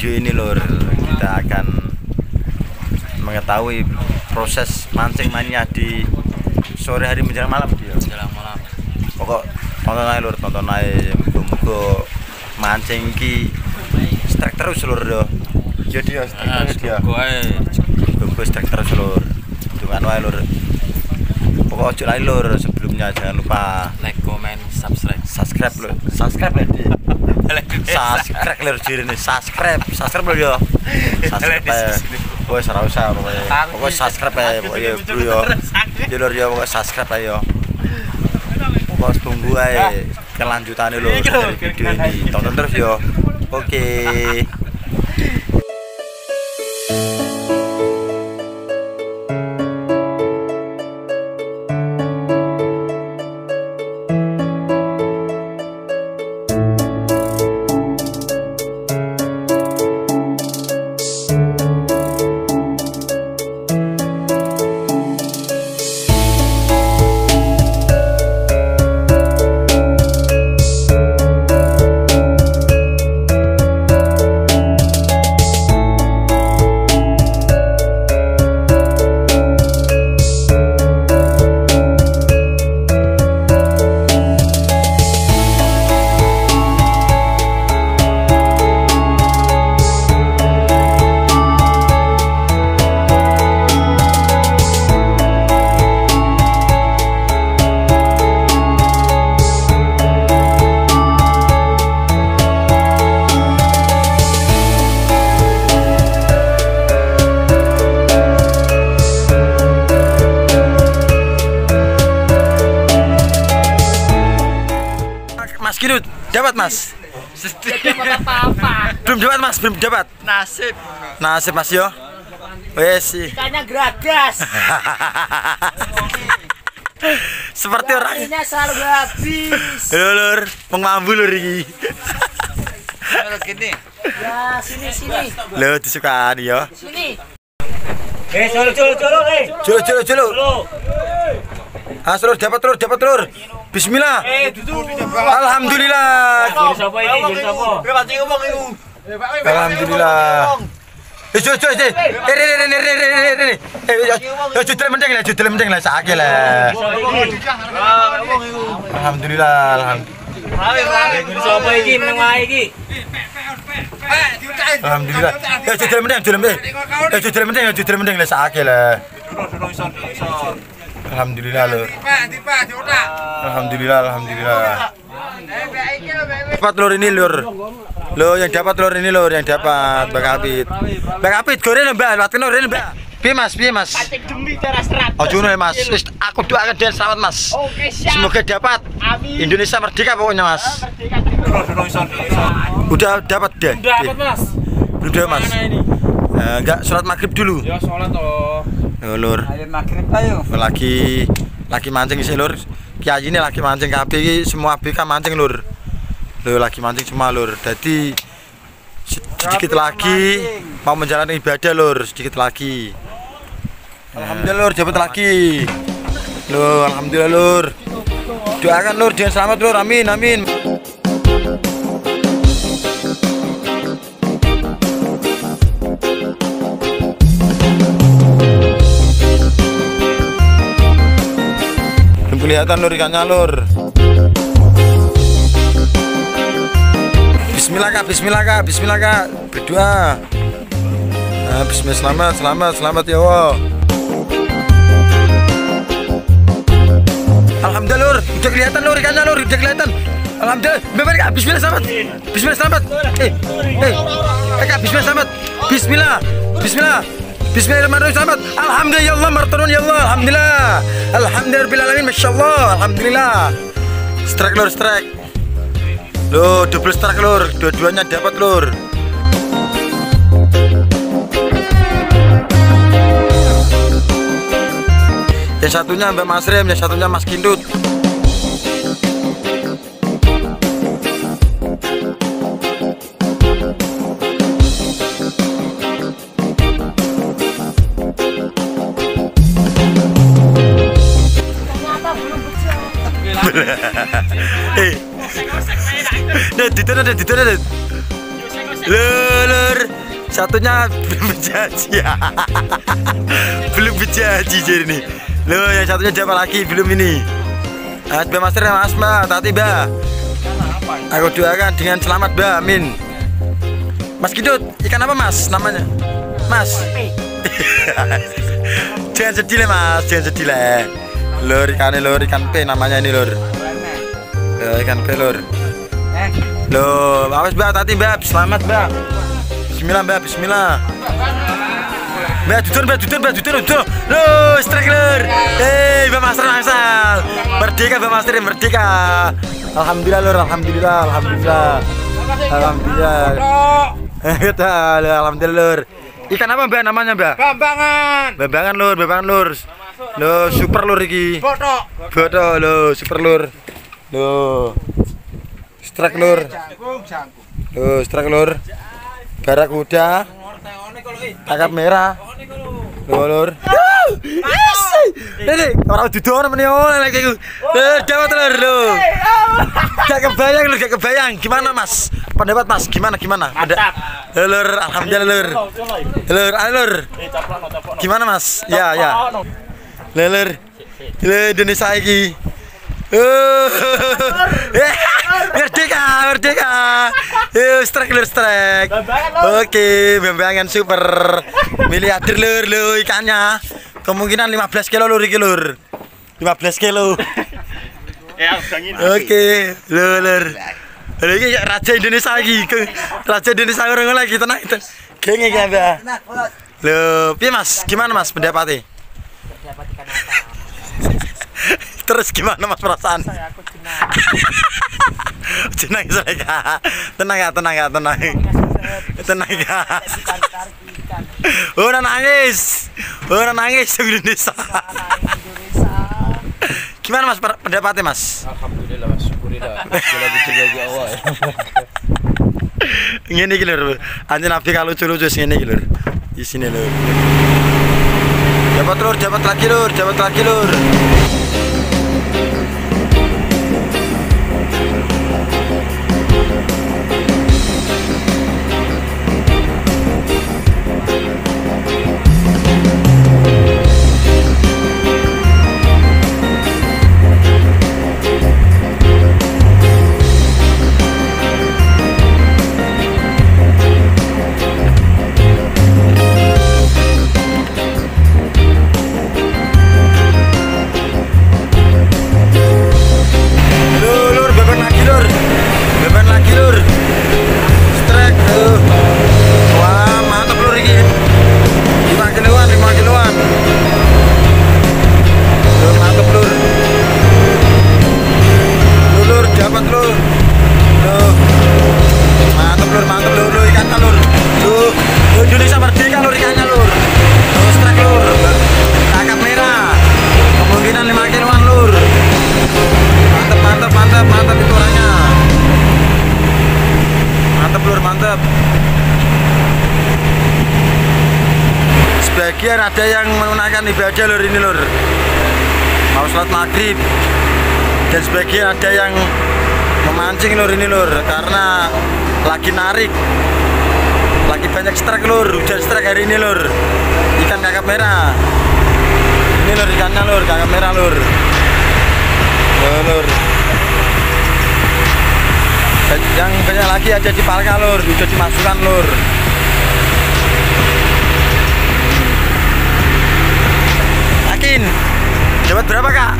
video ini lur. Kita akan Mengetahui proses mancing mania di Sore hari menjelang malam. Dia Menjelang malam. Pokok tonton aja lur. Tonton aja Muka mancing ki Strike terus lur ya Ya dia strike terus dia. Muka strike terus lur. Dengan wae lur Pokok ojo lali lur Sebelumnya jangan lupa like, comment, subscribe. subscribe lho subscribe ya di subscribe lho jiri nih subscribe. Subscribe lho yo. Subscribe. ya wes ora usah pokoknya. Subscribe ya pokoknya bro yo. yo lho yo pokoknya subscribe aja yo. Pokoknya tunggu aja kelanjutannya lho dari video ini. tonton terus yo. Oke. Mas dapat Mas apa-apa. belum dapat Mas belum dapat Nasib. nasib Mas yo wes sih Ikannya geragas. seperti orang Ini selalu habis. Lur, lur, pengambu lur iki. Kalau gini. Ya, sini sini. Lho disukani ya. Sini. Eh, colo colo colo eh. Julu julu julu. Ah, telur dapat telur dapat telur. Bismillah. Eh, duduk. Alhamdulillah. Jadi siapa ini? Jadi siapa? Alhamdulillah. Eh, julu julu julu. Eh, re re re re re re re. Eh, yo judul mending lah, judul mending lah sakit lah. Alhamdulillah, alhamdulillah. Jadi siapa ini? Menang wae iki. Alhamdulillah. Ya judul mending, judul mending. Eh, judul mending, judul mending lah sakit lah. Alhamdulillah lho. Alhamdulillah, alhamdulillah. Dapat telur ini lur. Lo yang dapat telur ini lur yang dapat Bang Apit. Bang Apit goreng Mbak, lewat telur ini Mbak. Piye Mas, piye Mas? Pancing demi. Ojo ngono ya, Mas. Wis aku doakan dia selamat Mas. Oke, siap. Semoga dapat. Amin. Indonesia merdeka pokoknya Mas. Merdeka. Udah dapat deh. Dapat, Mas. Belum dapat Mas. Mana ini? Eh, enggak sholat maghrib dulu. Ya sholat toh. Yo lur. Ayo lagi lagi mancing sih lur. Kiai ini lagi mancing kabeh iki semua BK mancing lur. Lho lagi mancing semua lur. Jadi sedikit lagi mau menjalani ibadah lur. Sedikit lagi. Alhamdulillah lur dapat lagi. Lur alhamdulillah lur. Doakan lur jangan selamat lur. Amin amin kelihatan lur ikannya lur Bismillah kak, Bismillah kak, Bismillah kak. Berdoa nah, Bismillah. Selamat, selamat, selamat ya Allah. Alhamdulillah lur, udah kelihatan lur. Ikannya lur, udah kelihatan. Alhamdulillah, beber kak, Bismillah selamat. Bismillah selamat. Eh, eh, eh kak, Bismillah selamat. Bismillah, Bismillah Bismillahirrahmanirrahim selamat Alhamdulillah ya Allah marturun ya Allah Alhamdulillah. Alhamdulillah Masya Allah Alhamdulillah. Strike lur strike. Loh double strike lur. Dua-duanya dapat lur. Yang satunya Mbak Mas Rem Yang satunya Mas Kindut Eh. Nah, ditun ada ditun ada. Lur, satunya belum berjanji. belum berjanji jadi nih. Loh, yang satunya siapa lagi? Belum ini. Mas Mbak Master ya Mas Mbak, tati Mbak. Aku doakan dengan selamat Mbak, amin. Mas Kidut, ikan apa Mas namanya? Mas. jangan sedih lah Mas, jangan sedih lah. Lur ikannya lur ikan P namanya ini lur. Lur ikan P lur. Eh, Loh, awas Mbak, tati Mbak, selamat Mbak. Bismillah Mbak, Bismillah. Mbak, dudun Mbak, dudun Mbak, dudun, dudun. Loh, strike lur. Hei, Mbak Master Mangsal. Merdeka Mbak Master, merdeka. Alhamdulillah lur, alhamdulillah, alhamdulillah. Alhamdulillah. Kita, alhamdulillah lur. Ikan apa Mbak namanya Mbak? Bambangan. Bambangan lur, bambangan lur. Loh, super lur iki. Botok. Bodo lo, super lur. Lo. Strike lur. Jangkung, jangkung. Lo, strike lur. Barakuda. Kakap merah. Lo lur. Yes. Ini orang duduk meneh lagi iku. Lur, dapat lur lo. Gak kebayang lur, gak kebayang. Gimana Mas? Pendapat Mas, gimana gimana? Mantap. Lur, lur, alhamdulillah lur. Lur, lur. Gimana Mas? Ya, ya. Leler. Le Indonesia iki. Eh, merdeka, merdeka. Eh, strike lur strike. Oke, bambangan super. Miliarder lur lo ikannya. Kemungkinan 15 kilo lur iki lur. 15 kilo. Ya, bangin. Oke, lur. Lha iki raja Indonesia iki. Ke- Raja Indonesia orang lagi tenang itu. Geng iki Mbak. Loh, piye Mas? Gimana Mas pendapatnya? Terus gimana Mas perasaan? Tenang saya. Tenang ya, tenang ya, tenang. Tenang ya. Ora nangis. Ora nangis Indonesia. Gimana Mas per- pendapatnya Mas? Alhamdulillah, Mas. Syukurillah. Bila dijaga Allah. Ngene iki lur. Anjir nabi kalau lucu-lucu ngene iki lur. Di sini lur. Dapat lur, dapat lagi lur, dapat lagi. Lur, maghrib. Dan sebagian ada yang memancing lur ini lur karena lagi narik. Lagi banyak strike lur, hujan strike hari ini lur. Ikan kakap merah. Ini lur ikannya lur, kakap merah lur. Lur, lur. Yang banyak lagi ada di Palka lur, sudah dimasukkan lur. Yakin? Dapat berapa kak?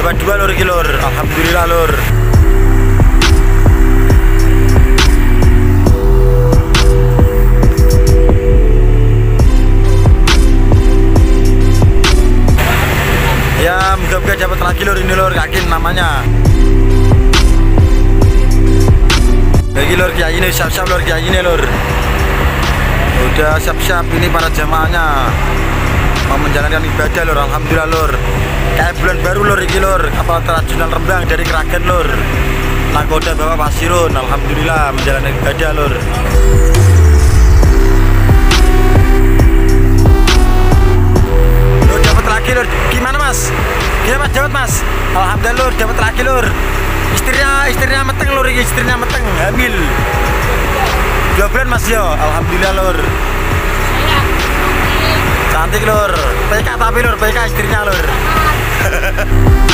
Dapat dua lur iki lur. Alhamdulillah lur. Ya, mudah-mudahan dapat lagi lur ini lur, yakin namanya. Lagi lur kiai ini siap-siap lur kiai ini lur. Udah siap-siap ini para jamaahnya mau menjalankan ibadah lur, alhamdulillah lur. Kayak bulan baru lur iki lur, kapal terjunan Rembang dari Kraken lur. Nakoda bawa pasirun, alhamdulillah menjalankan ibadah lur. Lur dapat lagi lur, gimana mas? gini mas? Dapat mas? Alhamdulillah lur. Dapat lagi lur. Istrinya istrinya meteng ini istrinya meteng hamil. Dua bulan mas yo. Alhamdulillah lur cantik lur. PK tapi lur. PK istrinya lur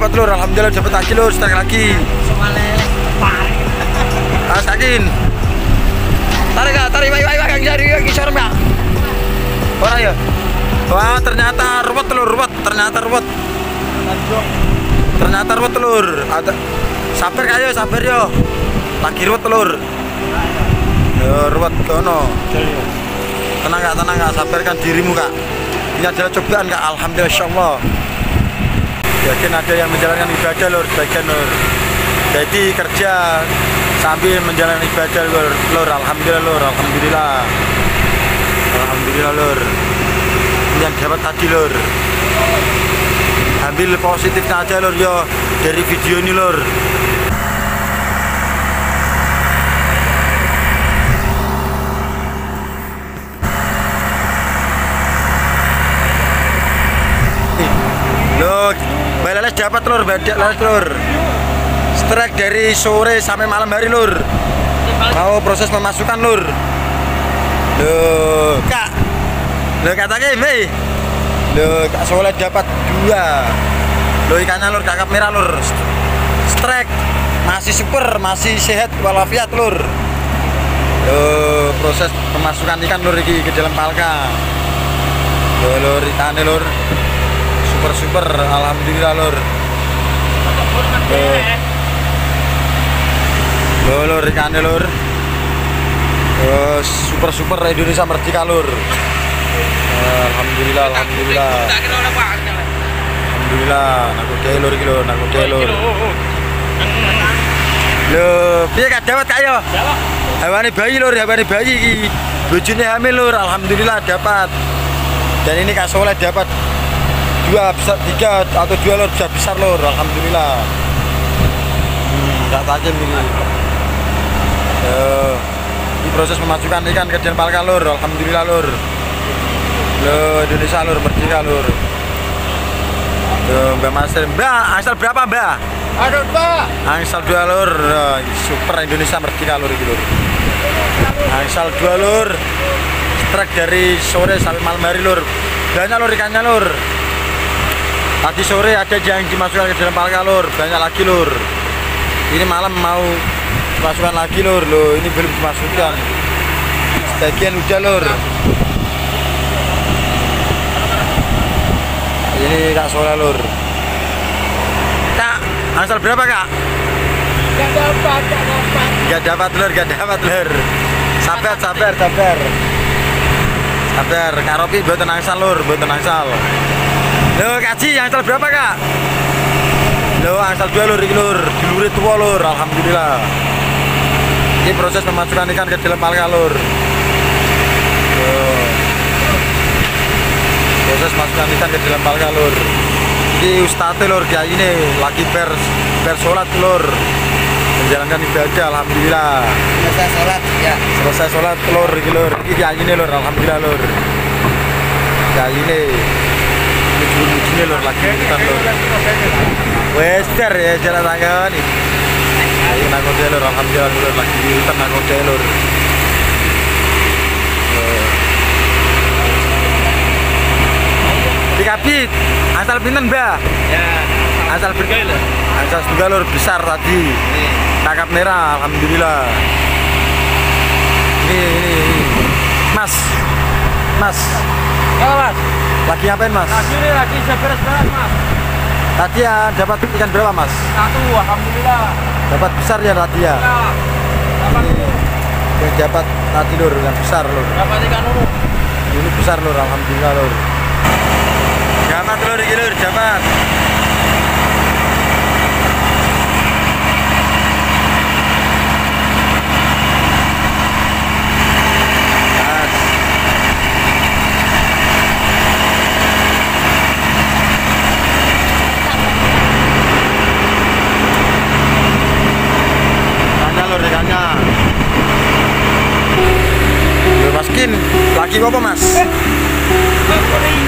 dapat lur, alhamdulillah dapat lagi lur, strike lagi. Mas yakin? Tarik kak, tarik, baik, baik, yang jari, yang kisah kak. Ora ya? Wah, ternyata ruwet lur, ruwet, ternyata ruwet. Ternyata ruwet lur. Ada sabar kak yo, sabar yo. Lagi ruwet lur. Yo, ruwet kono. Tenang kak, tenang kak, sabarkan dirimu kak. Ini adalah cobaan kak, alhamdulillah yakin ada yang menjalankan ibadah lur. Sebagian lur. Jadi kerja sambil menjalankan ibadah lur. Lur alhamdulillah lur. Alhamdulillah. Alhamdulillah lur. Ini yang dapat tadi lur. Ambil positifnya aja lur yo. Dari video ini lur Loh, baleles dapat lur, badak leles lur. Strike dari sore sampai malam hari lur. Mau proses pemasukan lur. Loh, kak. Loh katanya ini. Loh, kak Soleh dapat dua. Loh ikannya lur, kakap merah lur. Strike masih super, masih sehat walafiat lur. Loh, proses pemasukan ikan lur iki ke dalam palka. Loh, lur ikannya lur super super alhamdulillah lur. Loh, lur ikannya lur. Oh, super super Indonesia merdeka lur. Alhamdulillah alhamdulillah. Alhamdulillah naku deh lur lur naku deh lur. Loh, piye gak dapat kak yo? Hewane bayi lur, hewane bayi iki. Bojone hamil lur, alhamdulillah dapat. Dan ini Kak Soleh dapat dua besar tiga atau dua lor besar besar lor alhamdulillah hmm, nggak tajam ini Yo, ini proses memasukkan ikan ke dalam palka lor alhamdulillah lor lo Indonesia lor merdeka lor Tuh, Mbak Masir, Mbak, asal berapa Mbak? Aduh, Pak. Angsal dua lur, Oh, super Indonesia merdeka lur iki lur. Angsal dua lur, strike dari sore sampai malam hari lur. Banyak lur ikannya lur. Tadi sore ada yang dimasukkan ke dalam palka lur, banyak lagi lur. Ini malam mau dimasukkan lagi lur, lo ini belum dimasukkan. Sebagian udah lur. Ini kak sore lur. Kak, angsal berapa kak? Gak dapat, gak dapat. Gak dapat lur, gak dapat lur. Sabar, sabar, sabar. Sabar, Kak Ropi buat angsal lur, buat angsal. Lo kaji angsal berapa kak? Lo angsal dua lur, iki lur, diluri tua lur, alhamdulillah. Ini proses memasukkan ikan ke dalam palka lur. Proses masukkan ikan ke dalam palka lur. Ini ustadz lur, kayak ini lagi ber bersolat lur menjalankan ibadah alhamdulillah Selesai sholat, ya. selesai sholat lur iki lur iki kayak gini lur alhamdulillah lur kali ini ujung-ujungnya lur lagi kita lur wes jar ya jalan tangan ayo nakote lur alhamdulillah lur lagi kita nakote lur Dikabit, asal pinten mbak? Ya. Asal pinten? Asal juga lur besar tadi. Kakap merah, alhamdulillah. Ini, ini, ini. Mas, Mas, Ya mas, lagi ngapain Mas? lagi ini lagi saya beres-beres mas. Tadi ya dapat ikan berapa Mas? Satu, alhamdulillah. Dapat besar ya tadi ya? Dapat Ini yang dapat tadi lur, yang besar lur. dapat ikan unu. Ini besar lur, alhamdulillah lur. Dapat lur, ini lur, dapat. Mas. Ikannya lur, ikannya. Lur Maskin, lagi apa mas?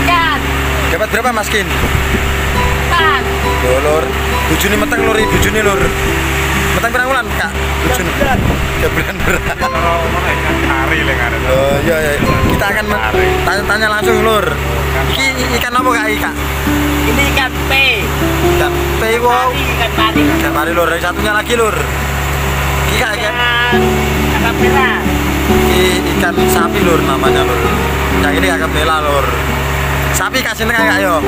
Ikan, Dapat berapa Maskin? ikan, Yo lur, bujuni meteng lur, bujuni lur. Meteng pirang wulan, Kak? Bujuni. Ya bulan berat. Hari lah kan. Oh iya iya. Kita akan tanya-tanya langsung lur. Iki ikan apa Kak? iki, Kak? ini ikan P, Ikan pewo. pari, ikan pari, Ikan pari lur, satunya lagi lur. Iki Kak, ikan ikan kakap merah, iki ikan sapi lur namanya lur. Yang ini kakak bela lur. Sapi kasih tengah Kak yo.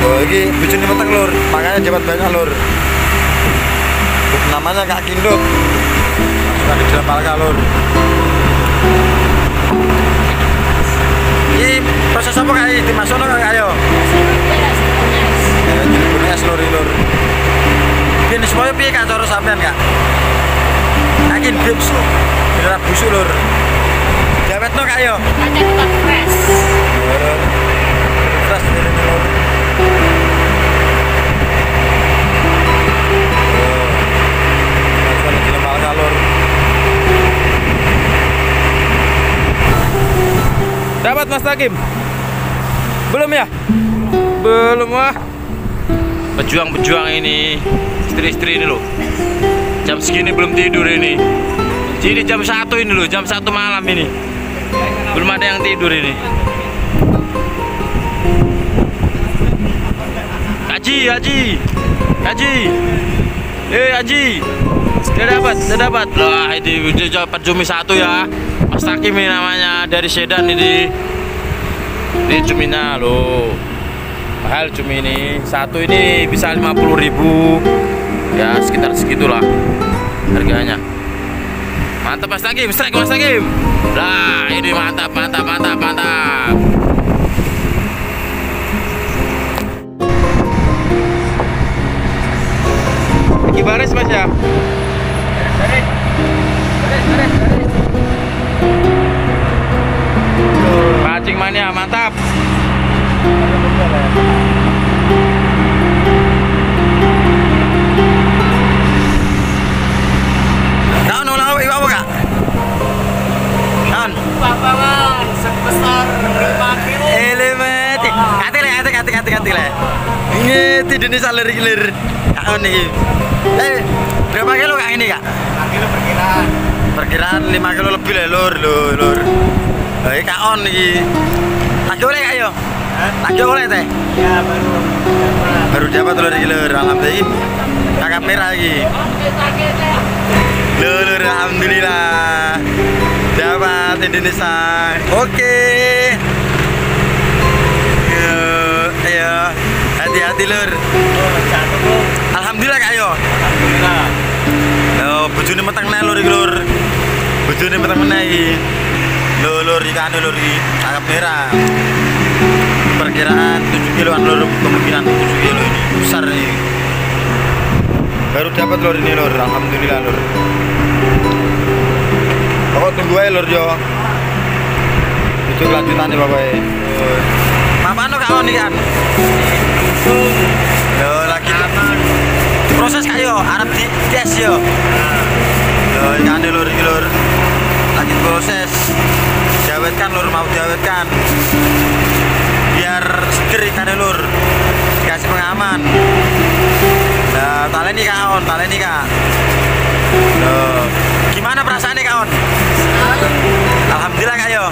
Oh iki bujuni meteng lur, makanya dapat banyak lur. Namanya Kak Kindut. Suka di dalam Malaka lur. Ini proses apa Kak? Ini dimasukno Kak yo. Jadi punya es lur lur. Ini semuanya piye Kak cara sampean Kak? Yakin bips. Beneran busuk lur. Diawetno Kak yo. ada fresh, Dapat Mas Takim? Belum ya? Belum wah. Pejuang-pejuang ini, istri-istri ini loh. Jam segini belum tidur ini. Jadi jam satu ini loh, jam satu malam ini. Belum ada yang tidur ini. Haji, Haji, Haji, eh Haji, sudah dapat, sudah dapat. Lah ini udah dapat cumi satu ya. Ini namanya dari Sedan ini. Ini cuminya loh. Mahal cumi ini. Satu ini bisa 50.000 Ya sekitar segitulah harganya. Mantap Mas Takim, strike Mas Takim. Lah ini mantap, mantap, mantap, mantap. Lagi baris Mas ya? Pancing mania, mantap. Ulah apa apa Kak? Daun. babangan sebesar 5 kilo. Elemen. Kati le, kati kati kati kati le. Ini tidak nih gilir. Eh, berapa kilo kak ini kak? Kilo perkiraan. Perkiraan 5 kilo lebih lah lur, lur, lur. Eh, kaon nih. Lagi oleh kak yo? Lagi oleh teh? Ya baru. Baru dapat lur iki lur, alhamdulillah. Kakak merah lagi. Lur, alhamdulillah. Dapat Indonesia. Oke. Yo, ayo. Hati-hati lur. Alhamdulillah kak yo. Alhamdulillah. Yo, bojone meteng neh lur iki lur. Bojone meteng meneh iki. Lur, lur iki. Kakap merah. Perkiraan 7 kiloan lur kemungkinan 7 kilo ini besar ini. Baru dapat lur ini lur, alhamdulillah lur. Pokok tunggu aja lur yo. Itu kelanjutannya bapak. Apa anu kak ini kan? Yo lagi proses kak yo, Arab di tes yo. Yo ikan lur iki lur. Lagi proses. Diawetkan lur mau diawetkan. seger ikannya lur. Dikasih pengaman. Nah taleni kak on taleni kak. Loh, gimana perasaannya kak on? Alhamdulillah kak yo.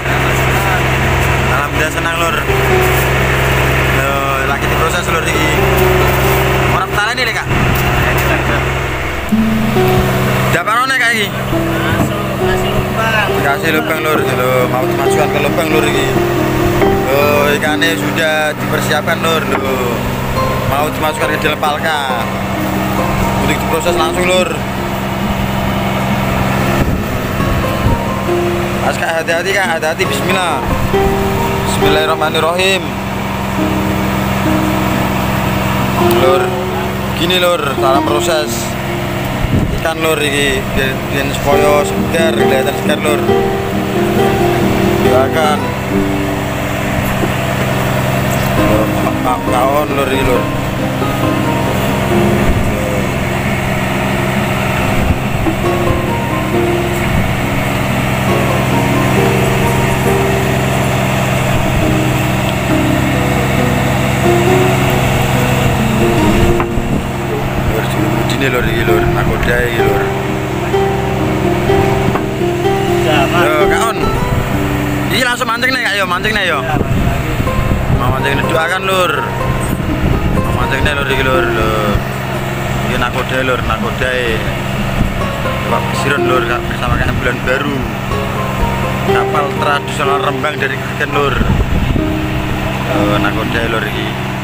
Alhamdulillah senang lur. Loh, lagi diproses lur ini. Orang taleni nih kak dapat ono kak ini Masuk, masih lubang. dikasih lubang lur gitu mau dimasukkan ke lubang lur ini oh ikannya sudah dipersiapkan lur loh mau dimasukkan ke dalam palka untuk diproses langsung lur. Mas kak hati-hati kak. Hati-hati. Bismillah. Bismillahirrahmanirrahim. Lur. Gini lur. Cara proses ikan lur iki biar, supaya segar kelihatan segar lur. Silakan kawan lur lur lur sini lur iki lur nakoda iki lur Yo, kaon. Iki langsung mancing nih, Kak yo, mancing nih yo. Mau mancing nih doakan lur. Mau mancing nih lur iki lur. Iki nakoda lur, nakoda. Bapak Pesirun lur Kak, bersama kayak bulan baru. Kapal tradisional Rembang dari Kraken lur. Nakoda lur iki.